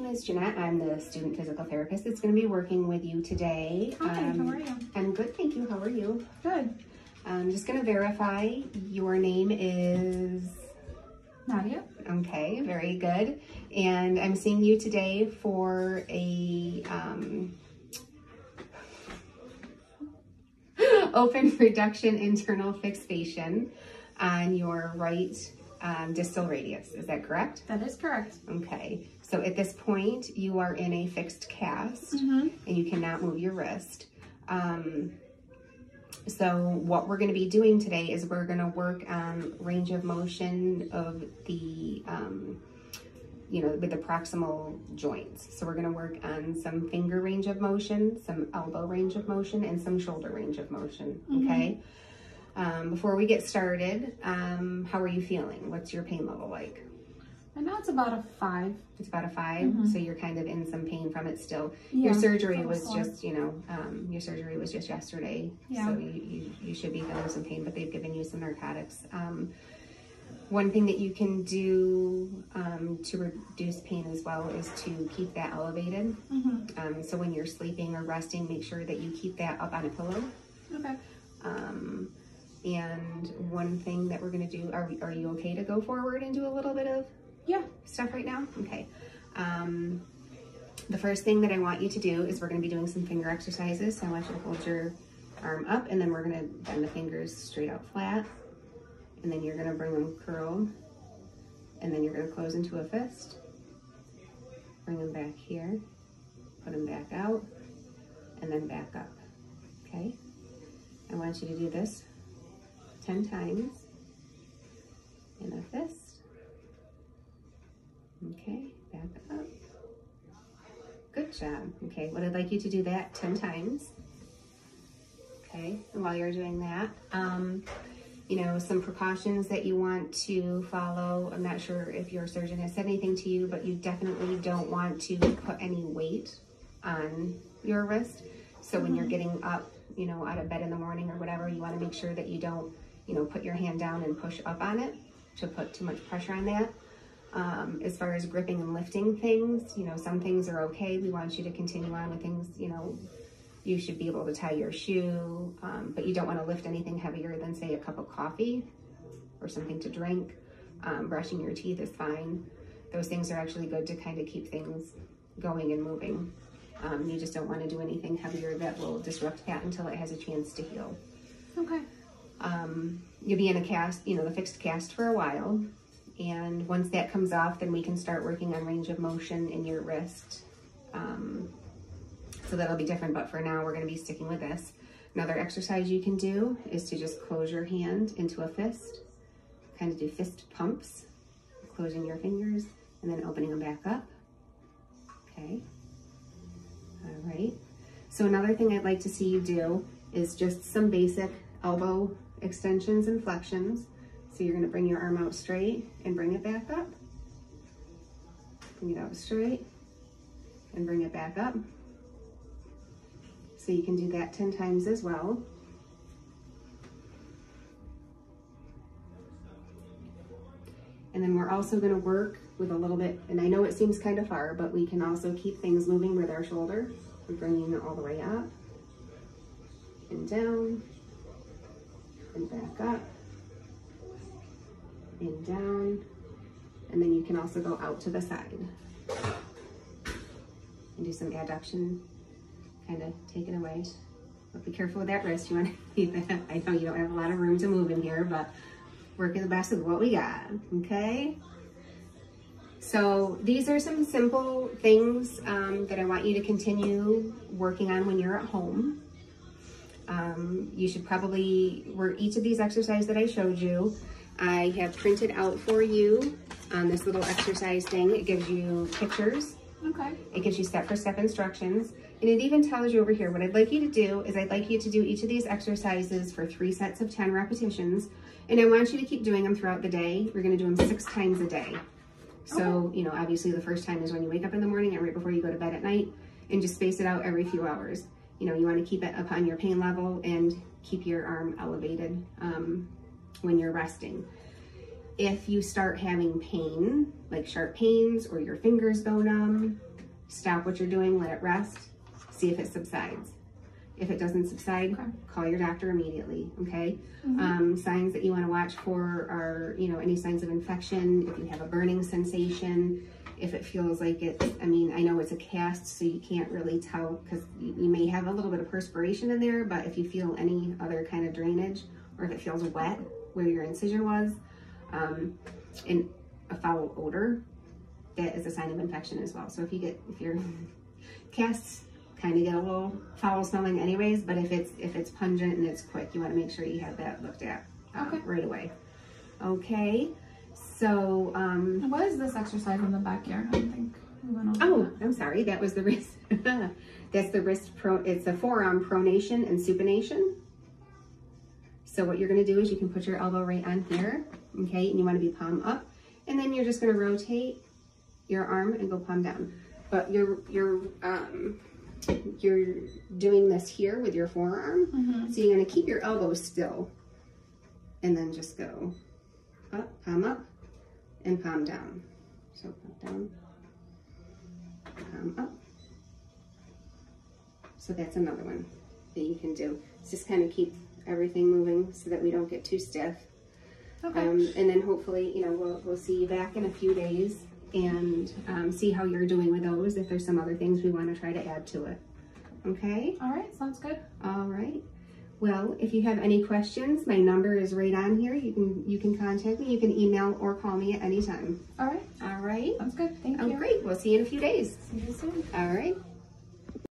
name is Jeanette. I'm the student physical therapist that's going to be working with you today. Hi, Um, how are you? I'm good, thank you. How are you? Good. I'm just going to verify your name is Nadia? okay, very good. And I'm seeing you today for a um, open reduction internal fixation on your right um, distal radius. Is that correct? That is correct. Okay, so at this point, you are in a fixed cast Mm-hmm. and you cannot move your wrist. Um, so what we're gonna be doing today is we're gonna work on range of motion of the, um, you know, with the proximal joints. So we're gonna work on some finger range of motion, some elbow range of motion, and some shoulder range of motion, okay? Um, before we get started, um, how are you feeling? What's your pain level like? And now it's about a five. It's about a 5 Mhm. so you're kind of in some pain from it still. Yeah, your surgery was just, you know, um, your surgery was just yesterday, Yeah. so you, you, you should be feeling some pain, but they've given you some narcotics. Um, one thing that you can do um, to reduce pain as well is to keep that elevated. Mm-hmm. Um, so when you're sleeping or resting, make sure that you keep that up on a pillow. Okay. Um, and one thing that we're gonna do, are, we- are you okay to go forward and do a little bit of. Stuff right now? Okay. Um, the first thing that I want you to do is we're going to be doing some finger exercises. So I want you to hold your arm up and then we're going to bend the fingers straight out flat. And then you're going to bring them curled. And then you're going to close into a fist. Bring them back here. Put them back out. And then back up. Okay? I want you to do this 10 times in a fist. Okay, back up. Good job. Okay, what I'd like you to do that 10 times. Okay, and while you're doing that, um, you know, some precautions that you want to follow. I'm not sure if your surgeon has said anything to you, but you definitely don't want to put any weight on your wrist. So when you're getting up, you know, out of bed in the morning or whatever, you want to make sure that you don't, you know, put your hand down and push up on it to put too much pressure on that. Um, as far as gripping and lifting things, you know, some things are okay. We want you to continue on with things, you know, you should be able to tie your shoe, um, but you don't want to lift anything heavier than, say, a cup of coffee or something to drink. Um, brushing your teeth is fine. Those things are actually good to kind of keep things going and moving. Um, you just don't want to do anything heavier that will disrupt that until it has a chance to heal. Okay. Um, you'll be in a cast, you know, the fixed cast for a while. And once that comes off, then we can start working on range of motion in your wrist. Um, so that'll be different, but for now we're gonna be sticking with this. Another exercise you can do is to just close your hand into a fist, kind of do fist pumps, closing your fingers and then opening them back up. Okay. All right. So another thing I'd like to see you do is just some basic elbow extensions and flexions. So you're gonna bring your arm out straight and bring it back up. Bring it out straight and bring it back up. So you can do that 10 times as well. And then we're also gonna work with a little bit, and I know it seems kind of far, but we can also keep things moving with our shoulder. We're bringing it all the way up and down and back up and down. And then you can also go out to the side and do some adduction, kind of take it away. But be careful with that wrist. You want to keep that. I know you don't have a lot of room to move in here, but working the best with what we got, okay? So these are some simple things um, that I want you to continue working on when you're at home. Um, you should probably work each of these exercises that I showed you. I have printed out for you on this little exercise thing. It gives you pictures. Okay. It gives you step-for-step instructions. And it even tells you over here, what I'd like you to do is I'd like you to do each of these exercises for three sets of 10 repetitions. And I want you to keep doing them throughout the day. We're gonna do them six times a day. So, you know, obviously the first time is when you wake up in the morning and right before you go to bed at night and just space it out every few hours. You know, you wanna keep it upon your pain level and keep your arm elevated um, when you're resting. If you start having pain, like sharp pains or your fingers go numb, stop what you're doing, let it rest, see if it subsides. If it doesn't subside, Okay. call your doctor immediately, okay? Mhm. Um, signs that you want to watch for are, you know, any signs of infection, if you have a burning sensation, if it feels like it's, I mean, I know it's a cast, so you can't really tell because you, you may have a little bit of perspiration in there, but if you feel any other kind of drainage or if it feels wet where your incision was, um, and a foul odor, that is a sign of infection as well. So if you get, if your casts kind of get a little foul smelling anyways, but if it's, if it's pungent and it's quick, you want to make sure you have that looked at uh, Okay. right away. Okay, so, um, What is this exercise in the backyard? I don't think we went over Oh, that. I'm sorry. That was the wrist. That's the wrist pro. It's a forearm pronation and supination. So what you're going to do is you can put your elbow right on here, okay, and you want to be palm up, and then you're just going to rotate your arm and go palm down. But you're you're um, you're doing this here with your forearm, Mhm. so you're going to keep your elbow still, and then just go up, palm up, and palm down. So palm down, palm up. So that's another one that you can do. It's just kind of keep everything moving so that we don't get too stiff. Okay. Um, and then hopefully, you know, we'll, we'll see you back in a few days and um, see how you're doing with those. If there's some other things we want to try to add to it. Okay. All right, sounds good. All right. Well, if you have any questions, my number is right on here. You can you can contact me. You can email or call me at any time. All right, All right. sounds good. Thank Oh, you. great. We'll see you in a few days. See you soon. All right.